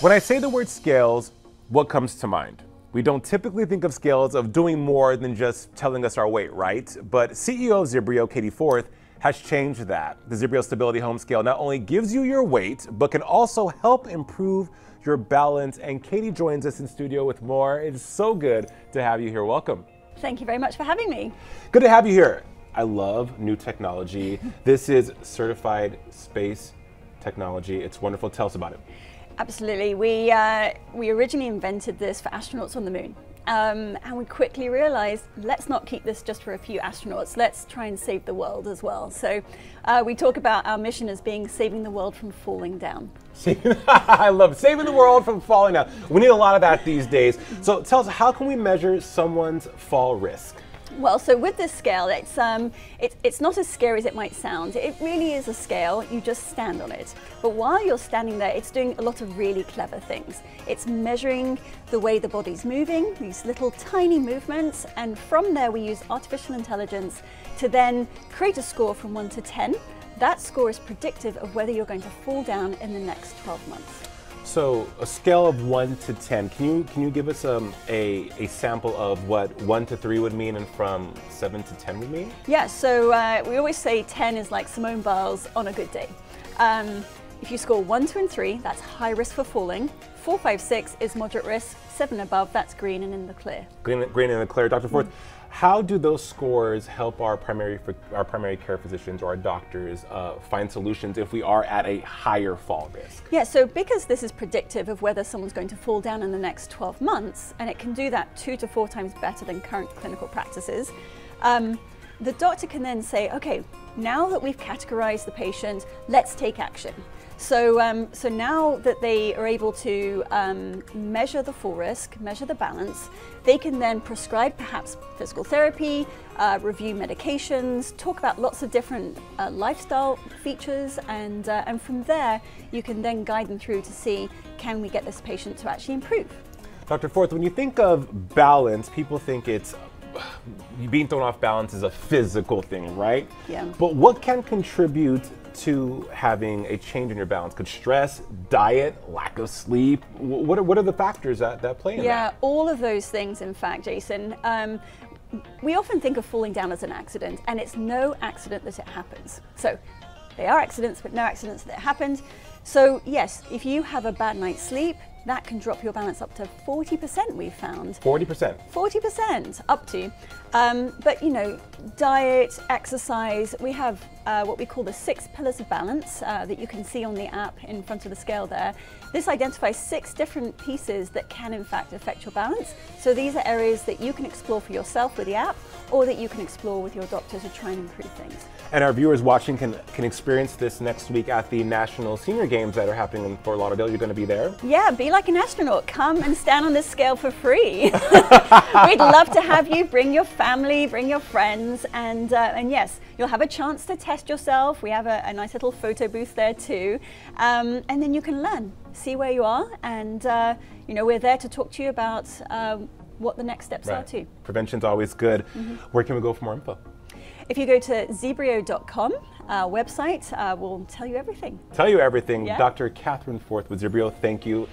When I say the word scales, what comes to mind? We don't typically think of scales of doing more than just telling us our weight, right? But CEO of Zibrio, Katie Forth, has changed that. The Zibrio Stability Home Scale not only gives you your weight, but can also help improve your balance. And Katie joins us in studio with more. It's so good to have you here. Welcome. Thank you very much for having me. Good to have you here. I love new technology. this is certified space technology. It's wonderful. Tell us about it. Absolutely. We, uh, we originally invented this for astronauts on the moon. Um, and we quickly realized, let's not keep this just for a few astronauts. Let's try and save the world as well. So uh, we talk about our mission as being saving the world from falling down. I love it. saving the world from falling down. We need a lot of that these days. So tell us, how can we measure someone's fall risk? Well, so with this scale, it's, um, it, it's not as scary as it might sound. It really is a scale, you just stand on it. But while you're standing there, it's doing a lot of really clever things. It's measuring the way the body's moving, these little tiny movements, and from there we use artificial intelligence to then create a score from 1 to 10. That score is predictive of whether you're going to fall down in the next 12 months. So a scale of one to ten. Can you can you give us um, a a sample of what one to three would mean, and from seven to ten would mean? Yeah. So uh, we always say ten is like Simone Biles on a good day. Um, if you score one, two, and three, that's high risk for falling. Four, five, six is moderate risk. Seven above, that's green and in the clear. Green, green and in the clear. Dr. Forth, mm. How do those scores help our primary our primary care physicians or our doctors uh, find solutions if we are at a higher fall risk? Yeah, so because this is predictive of whether someone's going to fall down in the next 12 months, and it can do that two to four times better than current clinical practices, um, the doctor can then say, okay, now that we've categorized the patient, let's take action. So, um, so now that they are able to um, measure the fall risk, measure the balance, they can then prescribe perhaps physical therapy, uh, review medications, talk about lots of different uh, lifestyle features, and, uh, and from there you can then guide them through to see can we get this patient to actually improve. Dr. Forth, when you think of balance, people think it's being thrown off balance is a physical thing, right? Yeah. But what can contribute to having a change in your balance? Could stress, diet, lack of sleep, what are, what are the factors that, that play in that? yeah, that? all of those things, in fact, Jason. Um, we often think of falling down as an accident, and it's no accident that it happens. So they are accidents, but no accidents that happened. So yes, if you have a bad night's sleep, that can drop your balance up to 40% we've found. 40%? 40% up to. Um, but you know, diet, exercise, we have uh, what we call the six pillars of balance uh, that you can see on the app in front of the scale there. This identifies six different pieces that can in fact affect your balance. So these are areas that you can explore for yourself with the app or that you can explore with your doctor to try and improve things. And our viewers watching can, can experience this next week at the National Senior Games that are happening in Fort Lauderdale. You're going to be there? Yeah, be like an astronaut. Come and stand on this scale for free. We'd love to have you. Bring your family, bring your friends, and, uh, and yes, you'll have a chance to test yourself. We have a, a nice little photo booth there too. Um, and then you can learn, see where you are, and uh, you know, we're there to talk to you about um, what the next steps right. are too. Prevention's always good. Mm -hmm. Where can we go for more info? If you go to zibrio.com uh, website, uh, we'll tell you everything. Tell you everything. Yeah. Dr. Catherine Forth with Zibrio, thank you.